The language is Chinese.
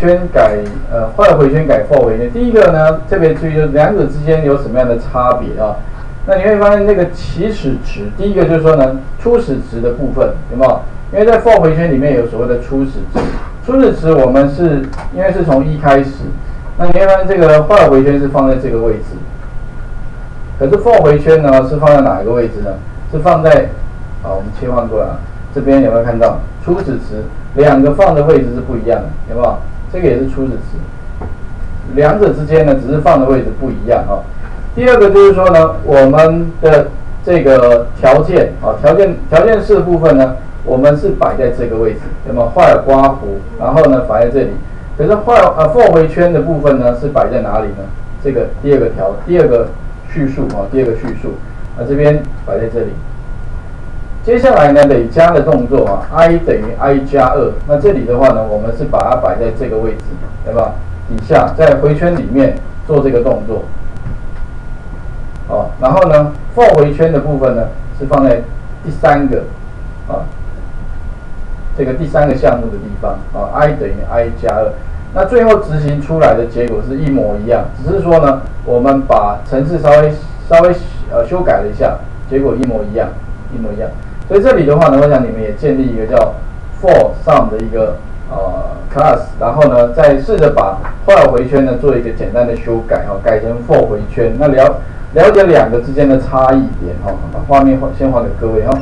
圈改呃 while 回圈改 for 回圈，第一个呢特别注意就是两者之间有什么样的差别啊？那你会发现那个起始值，第一个就是说呢初始值的部分有没有？因为在 for 回圈里面有所谓的初始值，初始值我们是因为是从一开始，那你会发现这个 while 回圈是放在这个位置，可是 for 回圈呢是放在哪一个位置呢？是放在好，我们切换过来，这边有没有看到初始值？两个放的位置是不一样的，有没有？这个也是初始值，两者之间呢只是放的位置不一样啊。第二个就是说呢，我们的这个条件啊，条件条件式部分呢，我们是摆在这个位置，有没有？刮弧，然后呢摆在这里。可是画呃放回圈的部分呢是摆在哪里呢？这个第二个条，第二个叙述啊，第二个叙述，啊这边摆在这里。接下来呢，累加的动作啊，i 等于 i 加二。那这里的话呢，我们是把它摆在这个位置，对吧？底下在回圈里面做这个动作。哦，然后呢，for 回圈的部分呢是放在第三个啊，这个第三个项目的地方啊，i 等于 i 加二。那最后执行出来的结果是一模一样，只是说呢，我们把程式稍微稍微呃修改了一下，结果一模一样，一模一样。所以这里的话呢，我想你们也建立一个叫 for sum 的一个呃 class，然后呢，再试着把 while 回圈呢做一个简单的修改哈，改成 for 回圈。那了了解两个之间的差异点哈，把画面先还给各位哈。